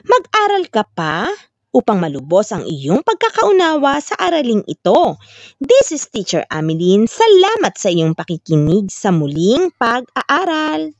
Mag-aral ka pa upang malubos ang iyong pagkakaunawa sa araling ito. This is Teacher Ameline. Salamat sa iyong pakikinig sa muling pag-aaral.